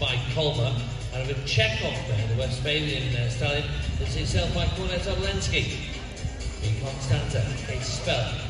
by Colmer. And with Chekhov there, the Westphalian uh, stallion, that's itself by Kornet Obolensky. In Constanza, it's spelled.